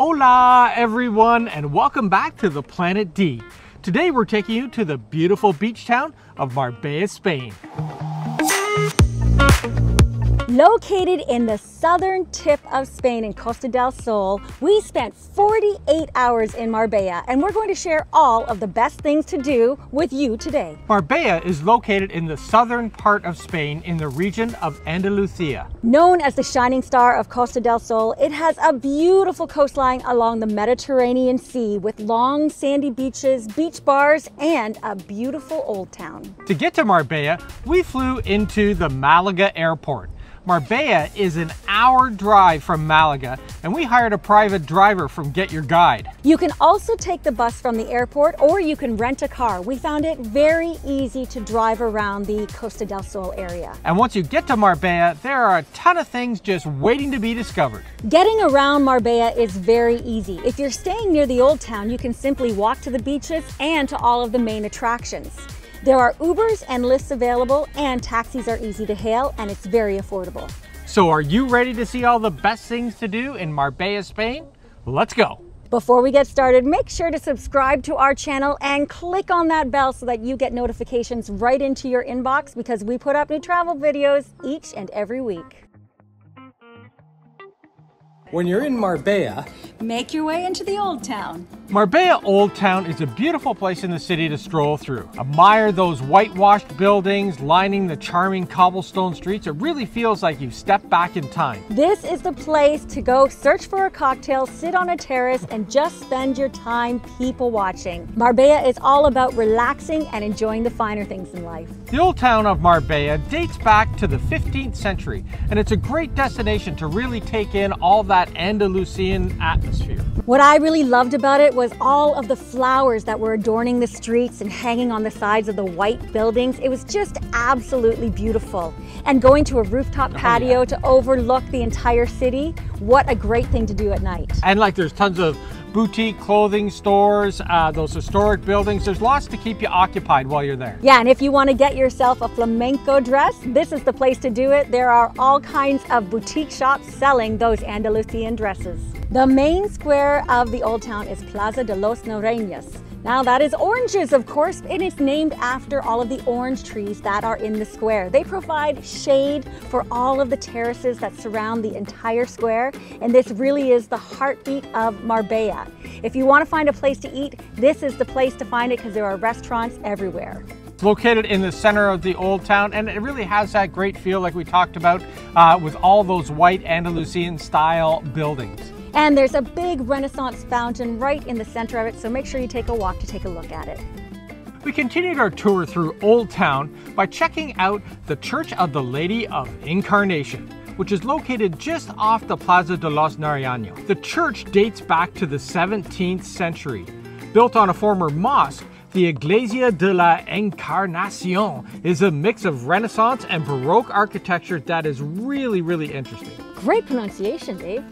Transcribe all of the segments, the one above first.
Hola everyone and welcome back to the Planet D. Today we're taking you to the beautiful beach town of Marbella, Spain. Located in the southern tip of Spain in Costa del Sol, we spent 48 hours in Marbella and we're going to share all of the best things to do with you today. Marbella is located in the southern part of Spain in the region of Andalusia. Known as the shining star of Costa del Sol, it has a beautiful coastline along the Mediterranean Sea with long sandy beaches, beach bars, and a beautiful old town. To get to Marbella, we flew into the Malaga airport. Marbella is an hour drive from Malaga and we hired a private driver from Get Your Guide. You can also take the bus from the airport or you can rent a car. We found it very easy to drive around the Costa del Sol area. And once you get to Marbella, there are a ton of things just waiting to be discovered. Getting around Marbella is very easy. If you're staying near the old town, you can simply walk to the beaches and to all of the main attractions. There are Ubers and Lyfts available and taxis are easy to hail and it's very affordable. So are you ready to see all the best things to do in Marbella, Spain? Let's go. Before we get started, make sure to subscribe to our channel and click on that bell so that you get notifications right into your inbox because we put up new travel videos each and every week. When you're in Marbella, make your way into the Old Town. Marbella Old Town is a beautiful place in the city to stroll through. Admire those whitewashed buildings lining the charming cobblestone streets. It really feels like you've stepped back in time. This is the place to go search for a cocktail, sit on a terrace, and just spend your time people watching. Marbella is all about relaxing and enjoying the finer things in life. The Old Town of Marbella dates back to the 15th century, and it's a great destination to really take in all that that Andalusian atmosphere. What I really loved about it was all of the flowers that were adorning the streets and hanging on the sides of the white buildings. It was just absolutely beautiful. And going to a rooftop patio oh, yeah. to overlook the entire city, what a great thing to do at night. And like there's tons of boutique clothing stores, uh, those historic buildings. There's lots to keep you occupied while you're there. Yeah, and if you want to get yourself a flamenco dress, this is the place to do it. There are all kinds of boutique shops selling those Andalusian dresses. The main square of the Old Town is Plaza de los Naranjos. Now that is oranges, of course, and it's named after all of the orange trees that are in the square. They provide shade for all of the terraces that surround the entire square, and this really is the heartbeat of Marbella. If you want to find a place to eat, this is the place to find it because there are restaurants everywhere. It's located in the center of the old town and it really has that great feel like we talked about uh, with all those white Andalusian style buildings. And there's a big Renaissance fountain right in the center of it, so make sure you take a walk to take a look at it. We continued our tour through Old Town by checking out the Church of the Lady of Incarnation, which is located just off the Plaza de los Naranjos. The church dates back to the 17th century. Built on a former mosque, the Iglesia de la Encarnacion is a mix of Renaissance and Baroque architecture that is really, really interesting. Great pronunciation, Dave.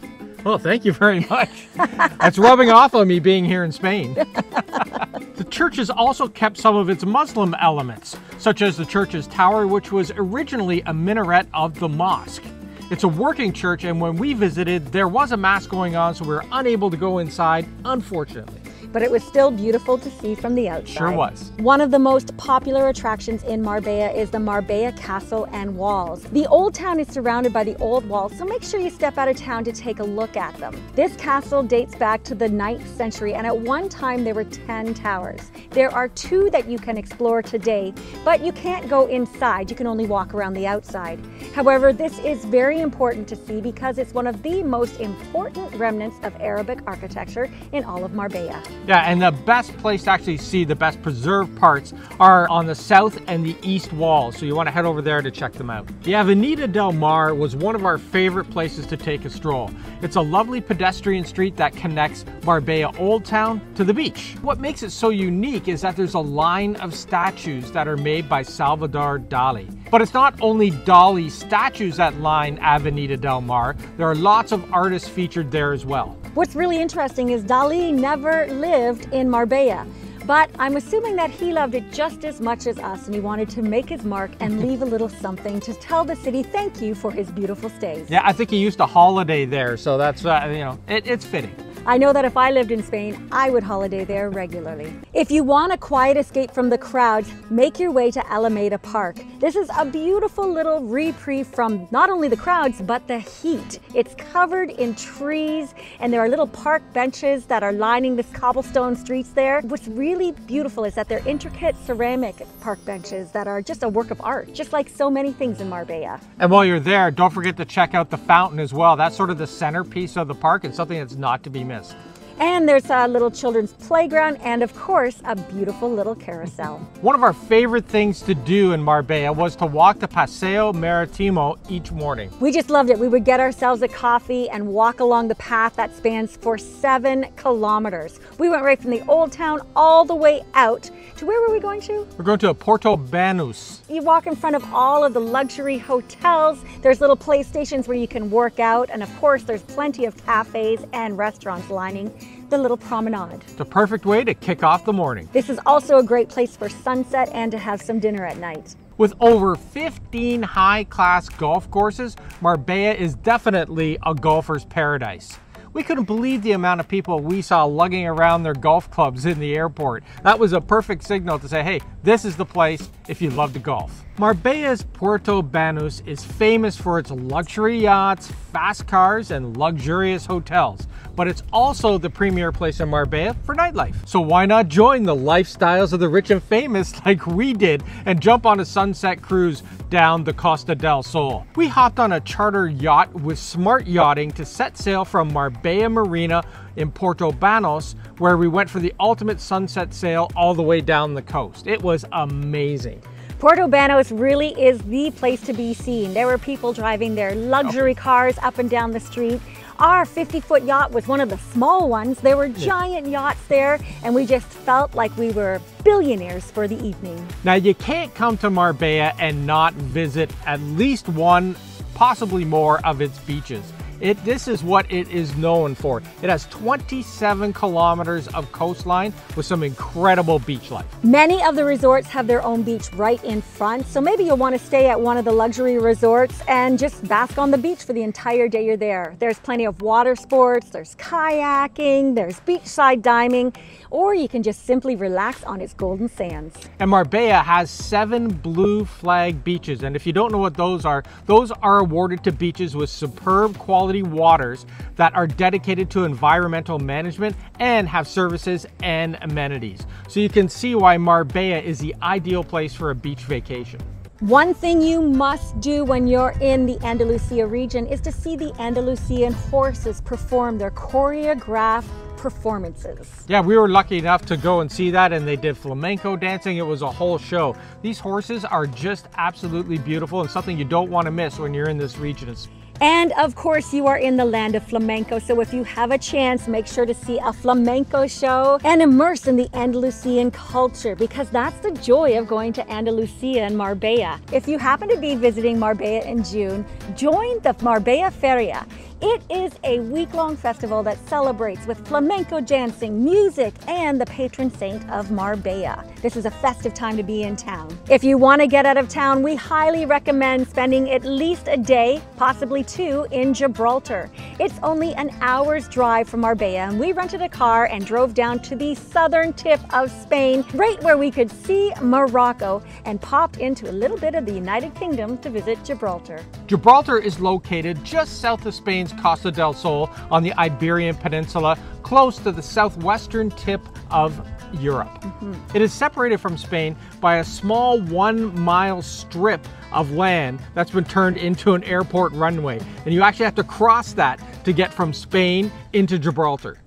Well, thank you very much. That's rubbing off on me being here in Spain. the church has also kept some of its Muslim elements, such as the church's tower, which was originally a minaret of the mosque. It's a working church, and when we visited, there was a mass going on, so we were unable to go inside, unfortunately but it was still beautiful to see from the outside. Sure was. One of the most popular attractions in Marbella is the Marbella Castle and Walls. The old town is surrounded by the old walls, so make sure you step out of town to take a look at them. This castle dates back to the 9th century, and at one time there were 10 towers. There are two that you can explore today, but you can't go inside. You can only walk around the outside. However, this is very important to see because it's one of the most important remnants of Arabic architecture in all of Marbella. Yeah, and the best place to actually see the best preserved parts are on the south and the east walls, so you want to head over there to check them out. The Avenida del Mar was one of our favorite places to take a stroll. It's a lovely pedestrian street that connects Marbella Old Town to the beach. What makes it so unique is that there's a line of statues that are made by Salvador Dali. But it's not only Dali statues that line Avenida del Mar, there are lots of artists featured there as well. What's really interesting is Dali never lived in Marbella. But I'm assuming that he loved it just as much as us and he wanted to make his mark and leave a little something to tell the city thank you for his beautiful stays. Yeah, I think he used a holiday there, so that's, uh, you know, it, it's fitting. I know that if I lived in Spain, I would holiday there regularly. If you want a quiet escape from the crowds, make your way to Alameda Park. This is a beautiful little reprieve from not only the crowds, but the heat. It's covered in trees and there are little park benches that are lining the cobblestone streets there. What's really beautiful is that they're intricate ceramic park benches that are just a work of art, just like so many things in Marbella. And while you're there, don't forget to check out the fountain as well. That's sort of the centerpiece of the park and something that's not to be missed. And there's a little children's playground and of course a beautiful little carousel. One of our favorite things to do in Marbella was to walk the Paseo Maritimo each morning. We just loved it. We would get ourselves a coffee and walk along the path that spans for seven kilometers. We went right from the old town all the way out to where were we going to? We're going to a Puerto Banús. You walk in front of all of the luxury hotels. There's little play stations where you can work out. And of course, there's plenty of cafes and restaurants lining the little promenade. It's a perfect way to kick off the morning. This is also a great place for sunset and to have some dinner at night. With over 15 high-class golf courses, Marbella is definitely a golfer's paradise. We couldn't believe the amount of people we saw lugging around their golf clubs in the airport. That was a perfect signal to say, hey, this is the place if you love to golf. Marbella's Puerto Banús is famous for its luxury yachts, fast cars, and luxurious hotels, but it's also the premier place in Marbella for nightlife. So why not join the lifestyles of the rich and famous like we did and jump on a sunset cruise down the Costa del Sol. We hopped on a charter yacht with Smart Yachting to set sail from Marbella Marina in Puerto Banús, where we went for the ultimate sunset sail all the way down the coast. It was amazing. Puerto Banús really is the place to be seen. There were people driving their luxury oh. cars up and down the street. Our 50 foot yacht was one of the small ones. There were giant yachts there, and we just felt like we were billionaires for the evening. Now, you can't come to Marbella and not visit at least one, possibly more, of its beaches. It, this is what it is known for. It has 27 kilometers of coastline with some incredible beach life. Many of the resorts have their own beach right in front, so maybe you'll want to stay at one of the luxury resorts and just bask on the beach for the entire day you're there. There's plenty of water sports, there's kayaking, there's beachside diving, or you can just simply relax on its golden sands. And Marbella has seven blue flag beaches, and if you don't know what those are, those are awarded to beaches with superb quality quality waters that are dedicated to environmental management and have services and amenities. So you can see why Marbella is the ideal place for a beach vacation. One thing you must do when you're in the Andalusia region is to see the Andalusian horses perform their choreographed performances. Yeah, we were lucky enough to go and see that and they did flamenco dancing. It was a whole show. These horses are just absolutely beautiful and something you don't want to miss when you're in this region. And of course, you are in the land of flamenco. So if you have a chance, make sure to see a flamenco show and immerse in the Andalusian culture because that's the joy of going to Andalusia and Marbella. If you happen to be visiting Marbella in June, join the Marbella Feria. It is a week-long festival that celebrates with flamenco dancing, music, and the patron saint of Marbella. This is a festive time to be in town. If you want to get out of town, we highly recommend spending at least a day, possibly two, in Gibraltar. It's only an hour's drive from Marbella, and we rented a car and drove down to the southern tip of Spain, right where we could see Morocco, and popped into a little bit of the United Kingdom to visit Gibraltar. Gibraltar is located just south of Spain's Costa del Sol on the Iberian Peninsula, close to the southwestern tip of Europe. Mm -hmm. It is separated from Spain by a small one mile strip of land that's been turned into an airport runway. And you actually have to cross that to get from Spain into Gibraltar.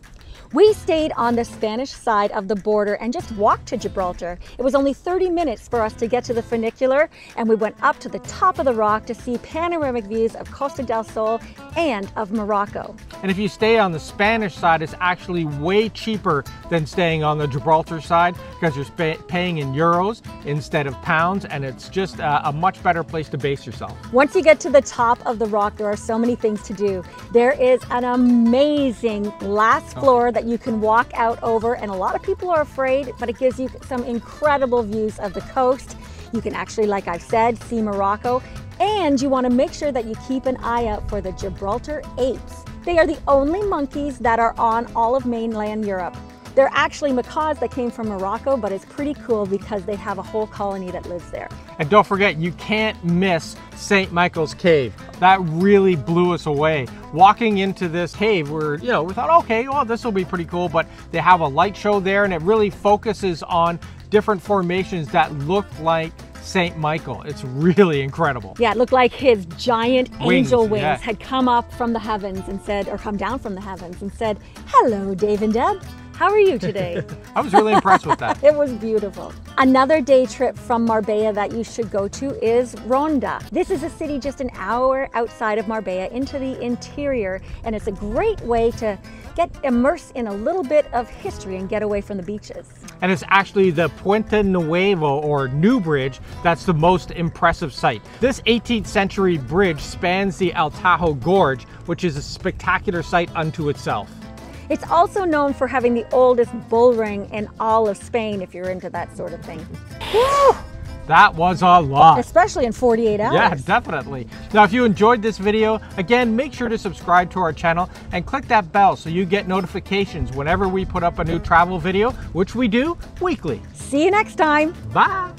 We stayed on the Spanish side of the border and just walked to Gibraltar. It was only 30 minutes for us to get to the funicular and we went up to the top of the rock to see panoramic views of Costa del Sol and of Morocco. And if you stay on the Spanish side, it's actually way cheaper than staying on the Gibraltar side because you're paying in euros instead of pounds and it's just a, a much better place to base yourself. Once you get to the top of the rock, there are so many things to do. There is an amazing last oh. floor that that you can walk out over and a lot of people are afraid, but it gives you some incredible views of the coast. You can actually, like I've said, see Morocco and you want to make sure that you keep an eye out for the Gibraltar apes. They are the only monkeys that are on all of mainland Europe. They're actually macaques that came from Morocco, but it's pretty cool because they have a whole colony that lives there. And don't forget, you can't miss St. Michael's Cave. That really blew us away. Walking into this cave, we're, you know, we thought, okay, well, this will be pretty cool, but they have a light show there and it really focuses on different formations that look like St. Michael. It's really incredible. Yeah, it looked like his giant Wings, angel wings yeah. had come up from the heavens and said, or come down from the heavens and said, Hello, Dave and Deb. How are you today? I was really impressed with that. It was beautiful. Another day trip from Marbella that you should go to is Ronda. This is a city just an hour outside of Marbella into the interior, and it's a great way to get immersed in a little bit of history and get away from the beaches. And it's actually the Puente Nuevo or New Bridge that's the most impressive sight. This 18th century bridge spans the El Tajo Gorge, which is a spectacular sight unto itself. It's also known for having the oldest bull ring in all of Spain, if you're into that sort of thing. Woo! That was a lot. Especially in 48 hours. Yeah, definitely. Now, if you enjoyed this video, again, make sure to subscribe to our channel and click that bell so you get notifications whenever we put up a new travel video, which we do weekly. See you next time. Bye.